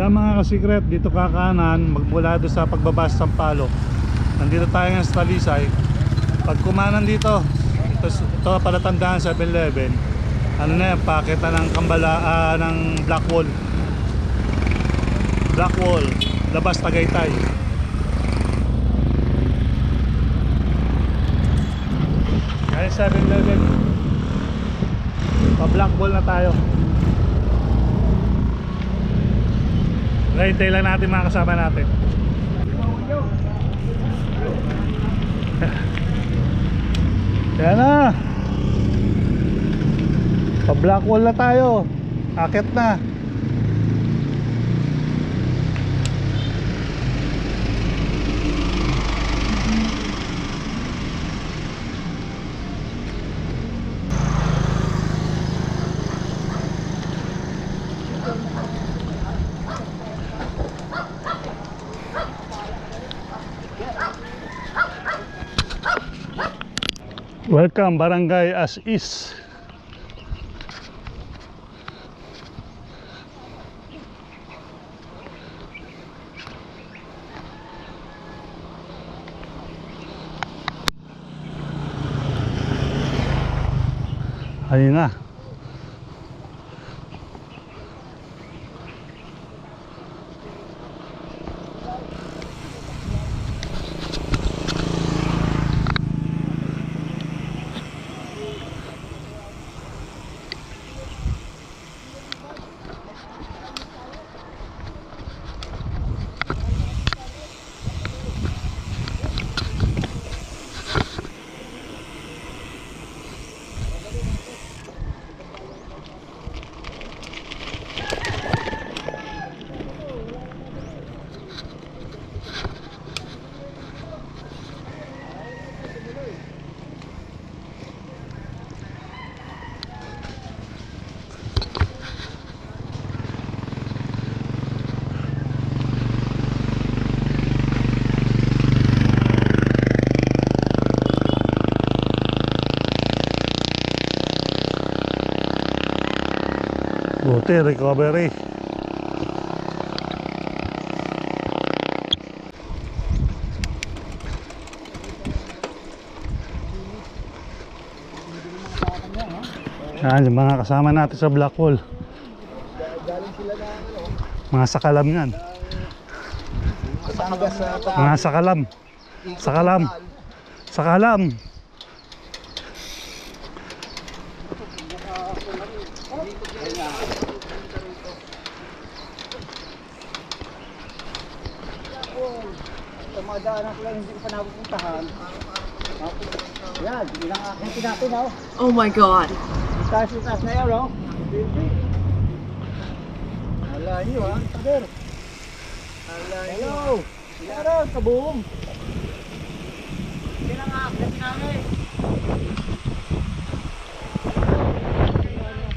Yan mga kasikret, dito kakanan, magmula doon sa pagbaba sa Sampalo. Nandito tayo ngayon sa Talisay. Pag kumanan dito, ito, ito palatandaan 7-Eleven. Ano na yan, paketa ng Kambala, ah, ng Black Wall. Black Wall, labas Tagaytay. Kaya 7-Eleven. Pa-black ball na tayo. Hintay lang natin mga kasama natin. Yan na. Pa-black wall na tayo. Akit na. Welcome Barangay as is. Ayun na. Buti, recovery. Yan, yung mga kasama natin sa Black Wall. Mga sakalam yan. Mga sakalam. Sakalam. Sakalam. Sa mga daanan ko lang hindi ko pa napupuntahan. Yan, ilang aking natin oh. Oh my god. Taas yung taas na yan oh. Hala nyo ha, kader. Hala nyo. Hello. Meron, kaboom. Ilang aking namin.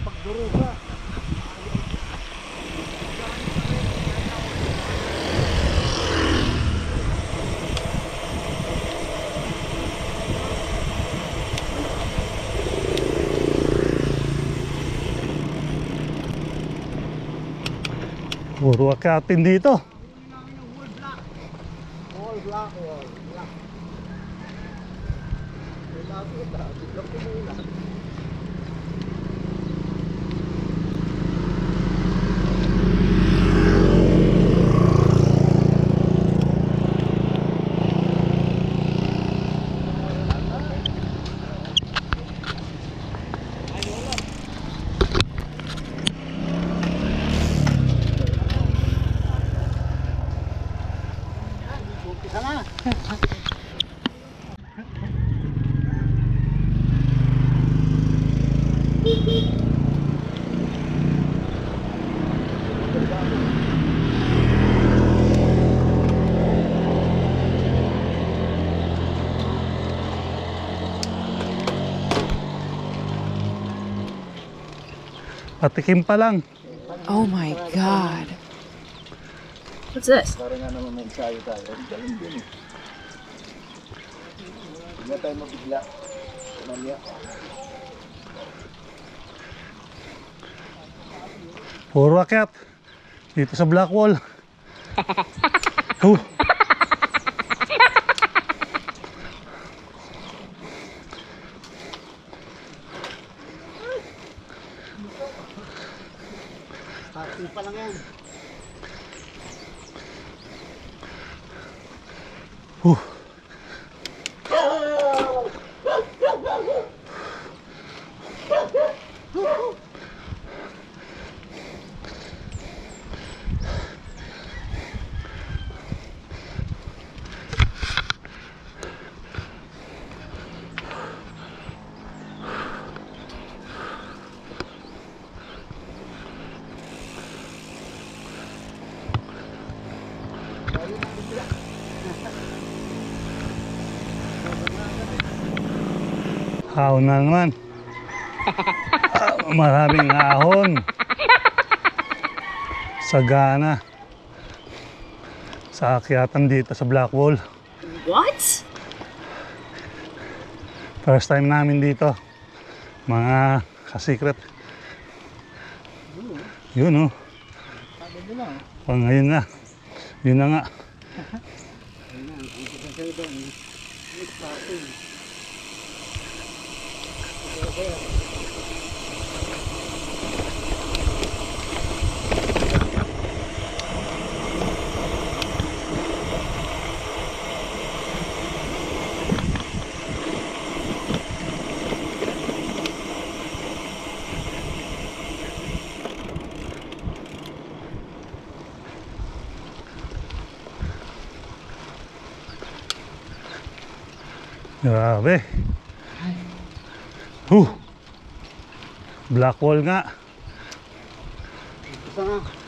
Pagduruga. Puro akatin dito. All black, all black. Sana. Patikim pa lang. Oh my god. What's this? Para nga naman may ensayo tayo. Galing din eh. Hindi tayo mabigla. Mamaya. Puro akyat. Dito sa Blackwall. Huh. Ahon na naman. Ah, maraming ahon. Sagana. Sa akyatan dito sa Blackwall. What? First time namin dito. Mga kasikret. Yun oh. Mo na. Pang ngayon na. Yun na nga. Grabe. Huh. Blackwall nga. Isa nga.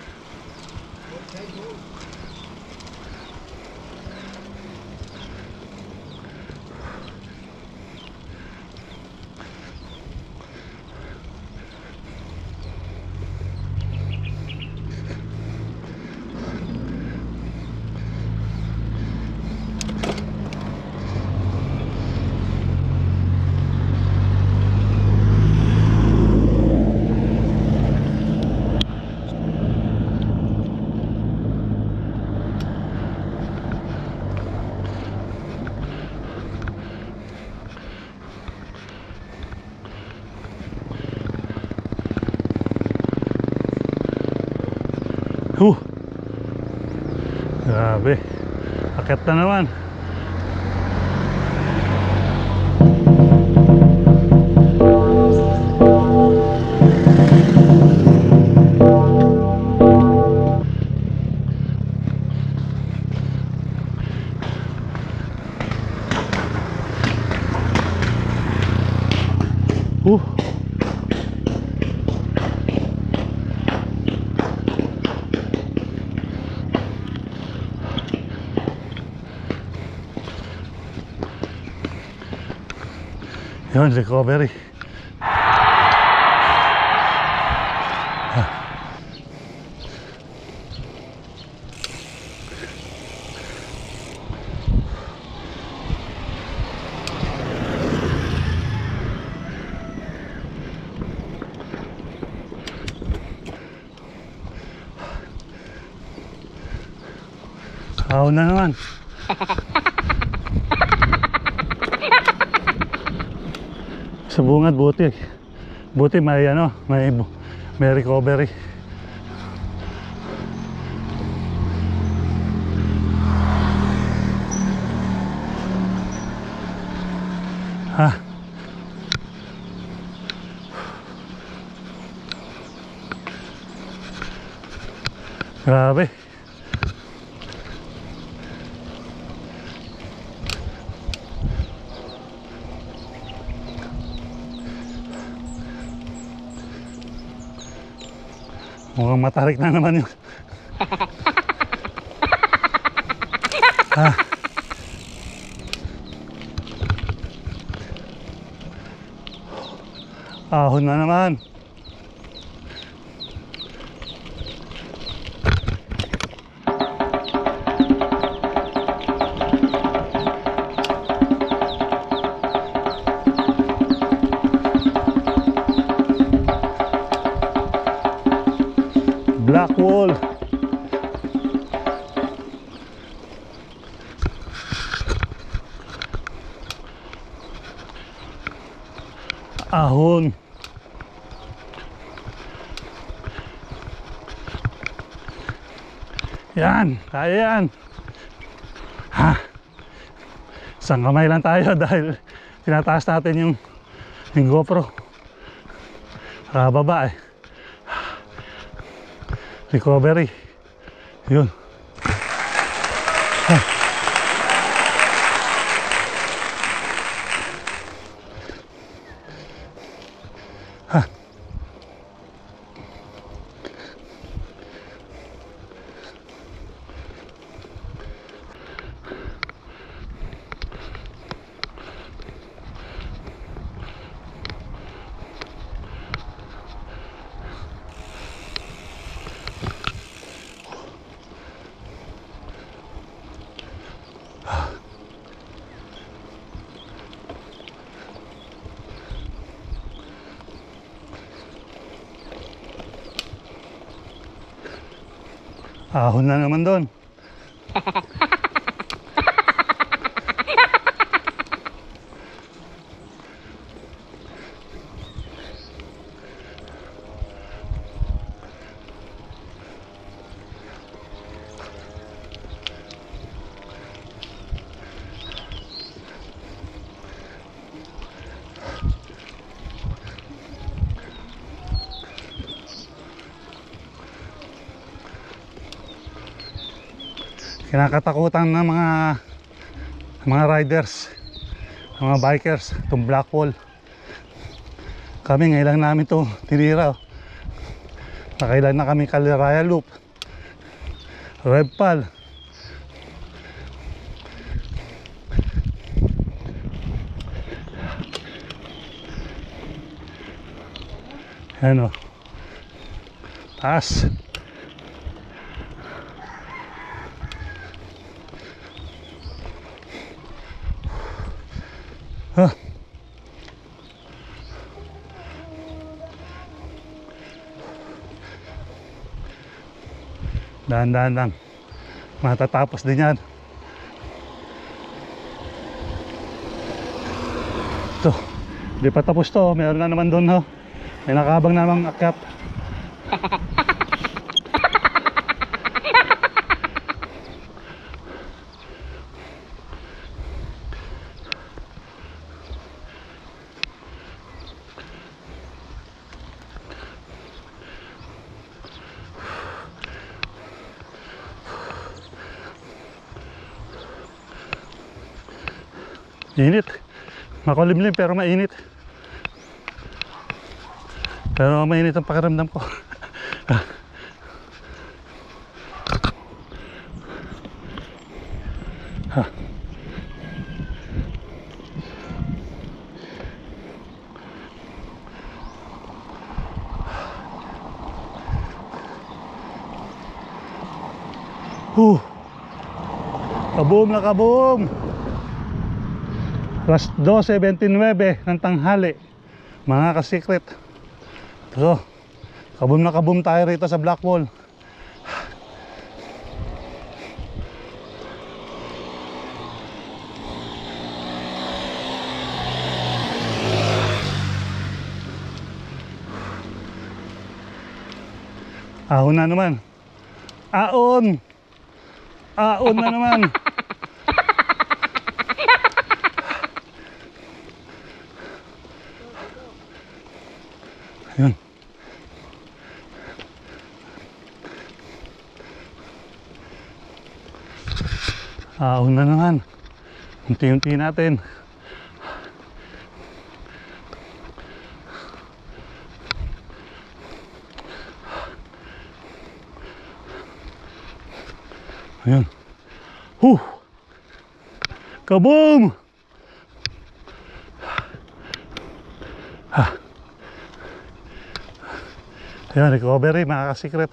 Huh. Grabe. Akit na naman. Yun, recovery. Ako na naman. Sa bungad buti. Buti may ano, may may recovery. Ha. Grabe. Mukhang matarik na naman yun. ha. Ahon na naman. Black wall. Ahon. Yan, kaya yan. Ha? Isang kamay lang tayo dahil tinataas natin yung, yung GoPro. Nakababa eh. Recovery. Yun. Ahon na naman doon. Kinakatakutan ng mga mga riders mga bikers itong black wall kami ngayon lang namin to tinira oh. nakailan na kami Caliraya Loop. Redpal Ayan o taas Dahan-dahan lang. Matatapos din yan. Ito. Hindi pa tapos to. Meron na naman doon. Ho. May nakabang namang akyat. Init. Makulimlim pero mainit. Pero mainit ang pakiramdam ko. Ha. Huh. Kaboom na kaboom. Alas 12.29 ng tanghali. Mga kasikret So Kabum na kabum tayo rito sa Blackwall Ahon na naman. Aon Aon na naman Aon na naman. Unti-unti natin. Ayan. Huh! Kaboom! Ayan, recovery mga kasikret.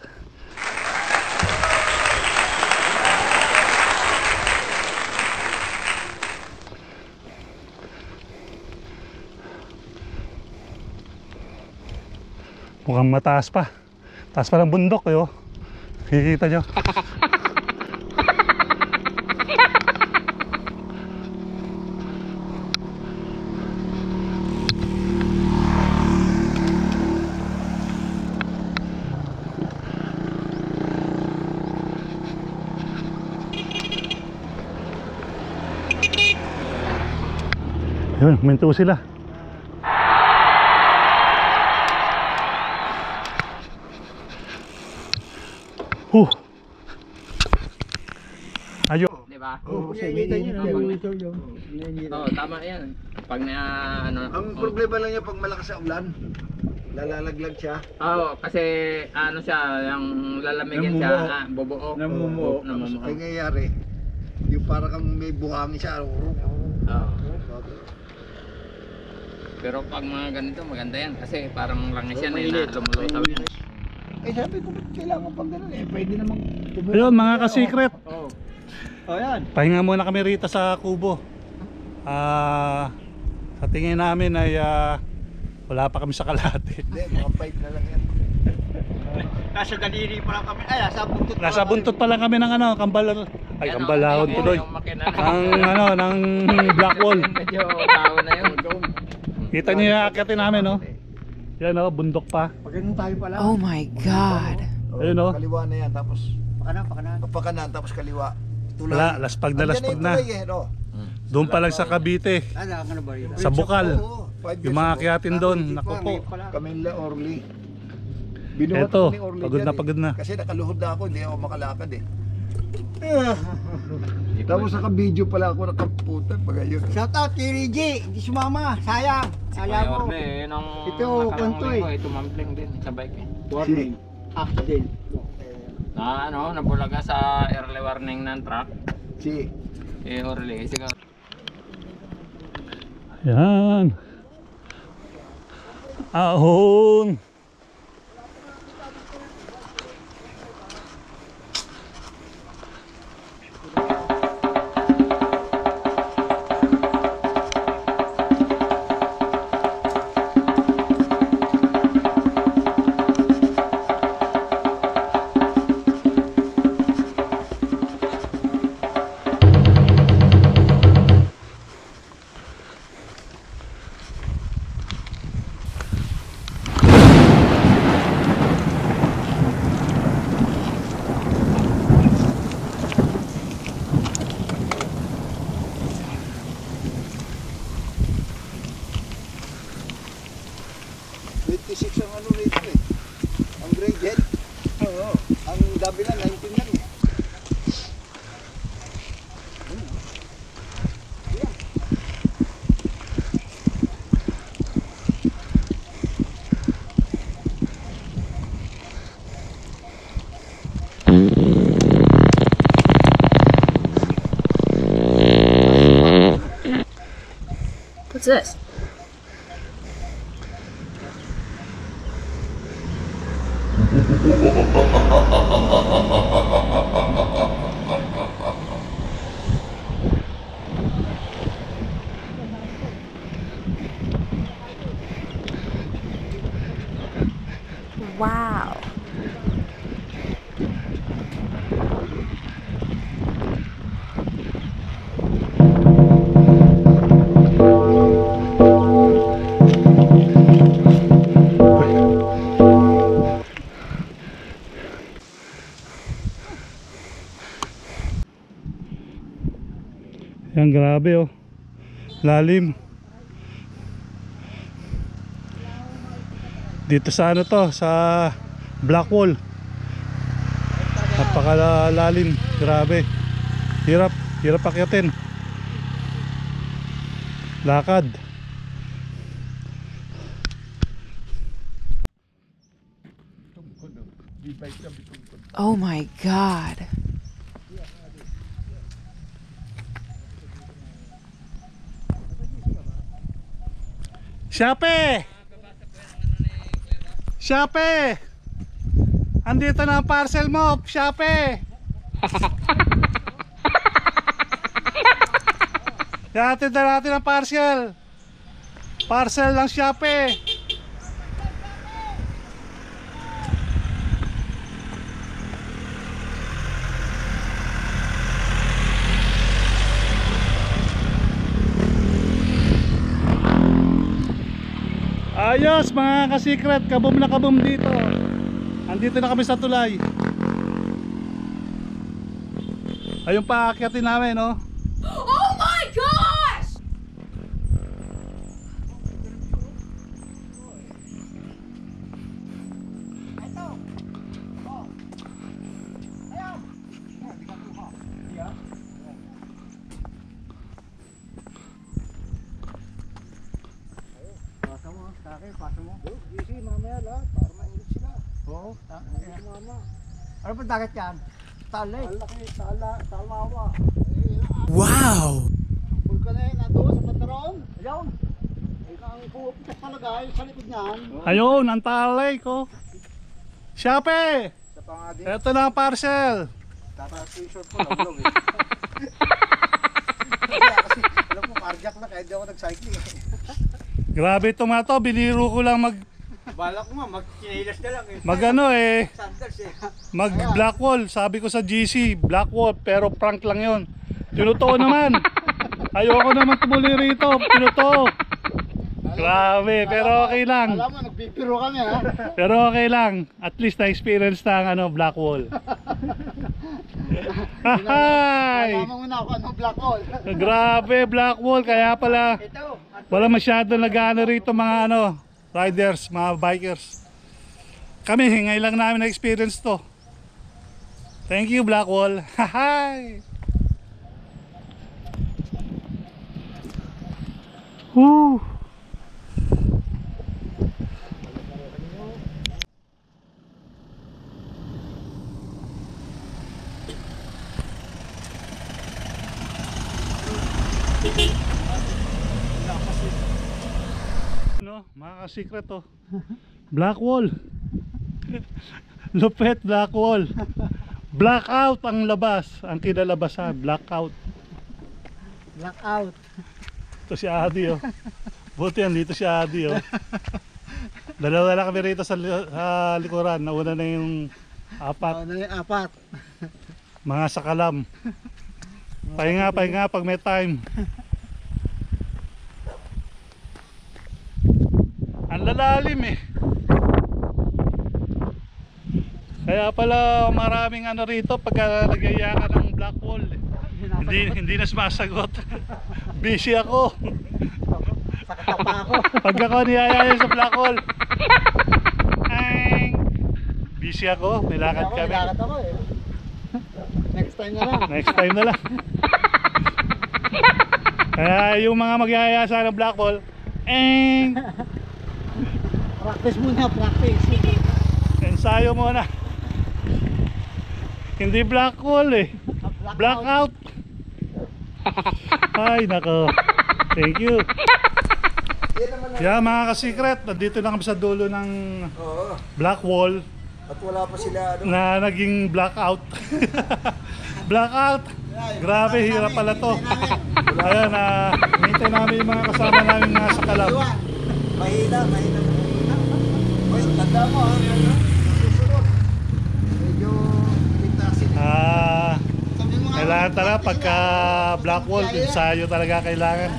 Mukhang mataas pa. Taas pa ng bundok eh oh. Kikita nyo. Yun, minto sila. Ayo. Di ba? Oo, kita niyo na. Oo, tama yan. Pag na ano... Ang problema lang niya pag malakas sa ulan, lalalaglag siya. Oo, kasi ano siya, yung lalamigin siya, ah, bubuo. Namumuo. Namumuo. Ay nangyayari, yung para kang may buhangin siya. Oo. Pero pag mga ganito, maganda yan kasi parang langis yan eh, na lumulutaw yan. Eh sabi ko, kailangan pang ganun eh? Pwede namang. Ayun, mga ka-secret. Oo. Oh, yan. Pahinga muna kami rito sa kubo. Ah, sa tingin namin ay ah, wala pa kami sa kalahati. Hindi, mga na lang yan. Nasa daliri pa lang kami. Ay, nasa buntot pa Nasa buntot pa lang kami ng ano, kambal ay kambalahon oh, tuloy. Yung makina. Ng ano, ng black wall. Medyo tao na yun. Kita niyo yung akitin namin, no? Yan oh, bundok pa. Pag ganun tayo pala. Oh my god. Oh, Ayun, oh. Kaliwa na yan, tapos Pakanan, pakanan. pakanan, tapos kaliwa. Tulay. Wala, laspag na laspag na. eh? Doon pa lang sa Cavite, Ah, nakaka na ba rin? sa Bukal. Yung mga ago. akiyatin doon, naku po. Camila Orly. Binuhat Eto, ni Orly pagod na eh. pagod na. Kasi nakaluhod na ako, hindi ako makalakad eh. Tapos naka-video pala ako nakaputan pag ayun. Shout out kay Reggie. Hindi sumama. Sayang. Kala mo. Eh, Ito, kwento eh. linggo, eh, tumampling din sa bike eh. Warning. Accident. Na ano, nabulaga sa early warning ng truck. Si Eh, early, siguro. Yan. Ahon. What's this? Wow. Yan, grabe oh. Lalim. Dito sa ano to, sa Blackwall. Napakalalim, grabe. Hirap, hirap akyatin. Lakad. Oh my god. Siyape! Siyape! Andito na ang parcel mo, Siyape! Yatid na natin ang parcel. Parcel ng Siyape. Ayos mga ka-secret, kabom na kabom dito. Andito na kami sa tulay. Ayun pa aakyatin namin, no? Oh my gosh! yung paso mo. Easy, mamaya lahat. Para mainit sila. Oo. mama. Ano ba dagat yan? Talay. Ang laki, tala, talawa. Wow! Bulka na yun, nandun sa pantaron. Ayun. Ay, ang puputok talaga, yung sa likod niyan. Ayun, ang talay ko. Siyape! Sa pangadi, Ito na ang parcel. ko yung short ko, nabulong eh. Kaya kasi, alam ko, cardiac na, kahit di ako nag-cycling. Grabe ito mga to, biniro ko lang mag, Balak ko nga, magkinilas na lang eh. mag ano eh, Sandals eh. mag black wall. Sabi ko sa GC, black wall, pero prank lang yon. Tinuto naman. Ayoko naman tumuli rito, tinuto. Grabe, pero okay lang. Alam mo, nagbibiro kami ha. Pero okay lang. At least na-experience na ang ano, black wall. Hi! Alam mo na ako anong black hole. Grabe, black wall. Kaya pala, Ito. wala masyado nag-ano rito mga ano, riders, mga bikers. Kami, hingay lang namin na experience to. Thank you, Black Wall. Hi! Woo! Mga ka-secret to. Black wall. Lupet black wall. Blackout ang labas, ang kinalabasan, blackout. Blackout. Ito si Adi oh. Buti yan dito si Adi oh. Dalawa na kami rito sa, sa likuran. Nauna na yung apat, Ano yung apat? mga sakalam. Pahinga, pahinga pag may time. Ang lalalim eh. Kaya pala maraming ano rito pagka nagyaya ka ng black wall eh. Hindi, hindi na sumasagot. Busy ako. Sa katapa ako. Pag ako niyayaya sa black hole. Ay, busy ako. May lakad kami. Lakad ako eh. Next time na lang. Next time na lang. Kaya yung mga magyayaya sa ng black hole, eh, Practice muna, practice. ensayo muna. Hindi black hole eh. Blackout. Ay, nako. Thank you. Yeah, mga ka-secret, nandito na kami sa dulo ng Oo. black wall. At wala pa sila ano. na naging blackout. blackout. Grabe, hirap pala to. Ayan, na hintay namin yung mga kasama namin nasa kalab. Mahina, mahina. Tanda mo ha. Susunod. Medyo pintasin. Ah, kailangan talaga pagka black wall, ensayo talaga kailangan.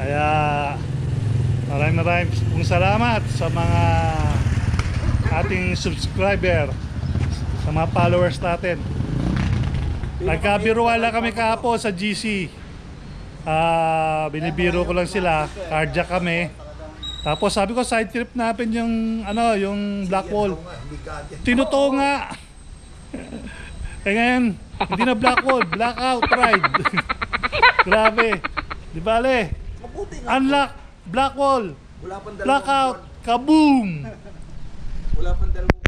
Kaya maraming maraming pong salamat sa mga ating subscriber, sa mga followers natin. Nagkabiruan lang kami kahapon sa GC. Ah, binibiro ko lang sila, cardiac kami. Tapos sabi ko side trip natin yung ano, yung black wall. Tinuto nga. eh ngayon, hindi na black wall, blackout ride. Grabe. Di. Mabuti nga. Unlock, black wall, Wala pang dalawang blackout, kaboom. Wala pang dalawang